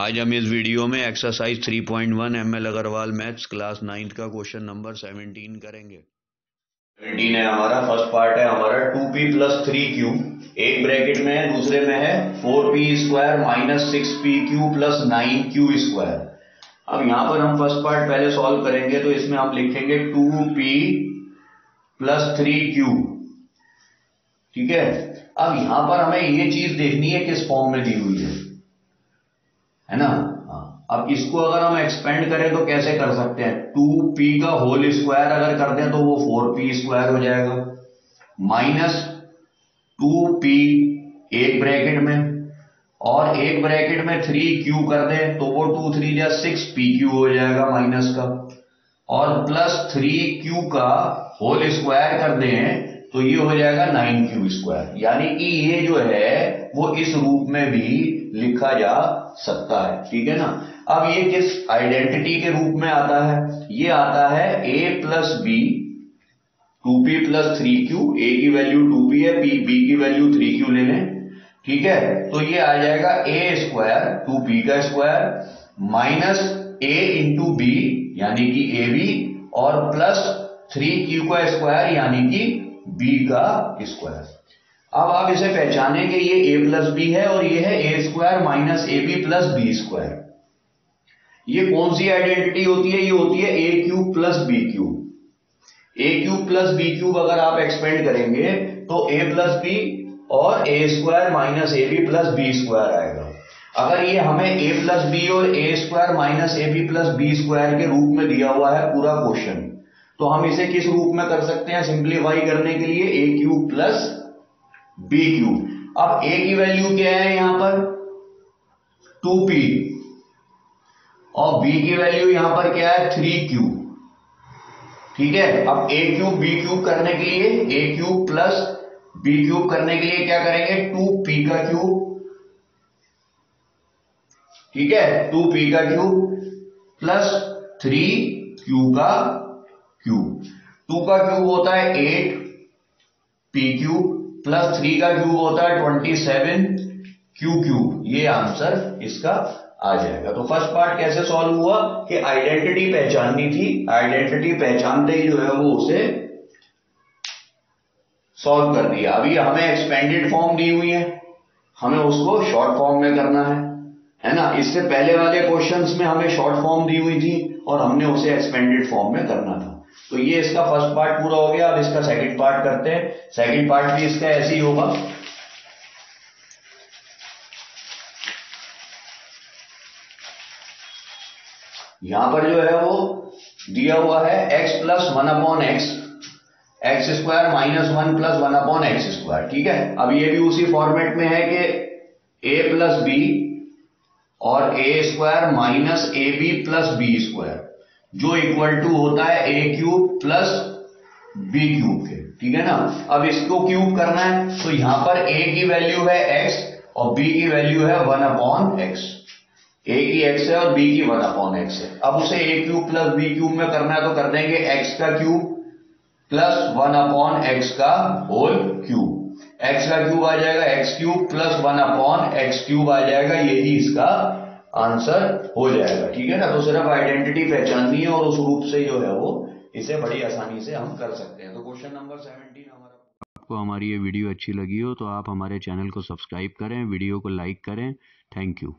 आज हम इस वीडियो में exercise 3.1 M L Agarwal maths class ninth का क्वेश्चन नंबर 17 करेंगे। 17 है, हमारा फ़र्स्ट पार्ट है, हमारा 2p P plus three Q एक ब्रैकेट में है, दूसरे में है 4p P square minus six P Q plus nine Q square अब यहाँ पर हम फ़र्स्ट पार्ट पहले सॉल्व करेंगे तो इसमें हम लिखेंगे 2p P plus three Q ठीक है? अब यहाँ पर हमें ये चीज़ देखनी है, किस फॉर्म में दी हुई है। है ना? हाँ। अब इसको अगर हम एक्सपेंड करें तो कैसे कर सकते हैं? टू पी का होल स्क्वायर अगर कर दें तो वो फोर पी स्क्वायर हो जाएगा। माइनस टू पी एक ब्रैकेट में और एक ब्रैकेट में थ्री क्यू कर दें तो वो टू थ्री या सिक्स पी क्यू हो जाएगा माइनस का। और प्लस थ्री क्यू का होल स्क्वायर कर दें तो ये हो जाएगा नाइन क्यू स्क्वायर। यानी कि ये जो है, वो इस रूप में भी लिखा जा सकता है। ठीक है ना? अब ये किस आइडेंटिटी के रूप में आता है? ये आता है A plus B two P plus three Q A की वैल्यू टू पी है बी बी की वैल्यू थ्री क्यू ले लें। ठीक है? तो ये आ जाएगा ए स्क्वायर टू पी का square minus A into B यानी कि ए बी और प्लस थ्री क्यू का स्क्वायर यानी कि बी का स्क्वायर अब आप इसे पहचाने कि ये ए प्लस बी है और ये है A square minus A B plus B square ये कौन सी आइडेंटिटी होती है? ये होती है A cube plus B cube A cube plus B cube अगर आप एक्सपेंड करेंगे तो ए प्लस बी और A square minus A B plus B square आएगा. अगर ये हमें ए प्लस बी और A square minus A B plus B square के रूप में दिया हुआ है, पूरा क्वेश्चन तो हम इसे किस रूप में कर सकते हैं? सिंप्लीफाई करने के लिए A cube plus B cube अब ए की वैल्यू क्या है यहाँ पर? टू पी और बी की वैल्यू यहाँ पर क्या है? थ्री क्यूब ठीक है? अब ए क्यूब बी क्यूब करने के लिए A cube plus B cube करने के लिए क्या करेंगे? टू पी का क्यूब ठीक है? टू पी का क्यूब प्लस थ्री क्यू का क्यूब टू का क्यूब होता है eight P cube plus three का क्यूब होता है ट्वेंटी सेवन क्यू क्यूब ये आंसर इसका आ जाएगा. तो फ़र्स्ट पार्ट कैसे सॉल्व हुआ? कि आइडेंटिटी पहचाननी थी. आइडेंटिटी पहचानते ही जो है वो उसे सॉल्व कर दिया. अभी हमें एक्सपेंडेड फॉर्म दी हुई है. हमें उसको शॉर्ट फॉर्म में करना है. है ना? इससे पहले वाले क्वेश्चंस में हमें शॉर्ट फॉर्म दी हुई थी और हमने उसे एक्सपेंडेड फॉर्म में करना था. तो ये इसका फ़र्स्ट पार्ट पूरा हो गया, अब इसका सेकंड पार्ट करते हैं। सेकंड पार्ट भी इसका ऐसे ही होगा। यहाँ पर जो है वो दिया हुआ है x plus one upon X X square minus one plus one upon X square ठीक है? अब ये भी उसी फॉर्मेट में है कि a प्लस बी और A square minus A B plus B square जो इक्वल टू होता है A cube plus B cube के। ठीक है ना? अब इसको क्यूब करना है तो यहाँ पर ए की वैल्यू है एक्स और बी की वैल्यू है वन अपॉन एक्स ए की एक्स है और बी की वन अपॉन एक्स है। अब उसे A cube plus B cube में करना है तो कर देंगे एक्स का cube plus one upon X का होल क्यूब एक्स का क्यूब आ जाएगा X cube plus one upon X cube आ जाएगा, यही इसका आंसर हो जाएगा, ठीक है ना? तो सिर्फ़ आइडेंटिटी पहचाननी है और उस रूप से जो है वो इसे बड़ी आसानी से हम कर सकते हैं। तो क्वेश्चन नंबर सेवेंटीन हमारा आपको हमारी ये वीडियो अच्छी लगी हो तो आप हमारे चैनल को सब्सक्राइब करें वीडियो को लाइक करें। Thank you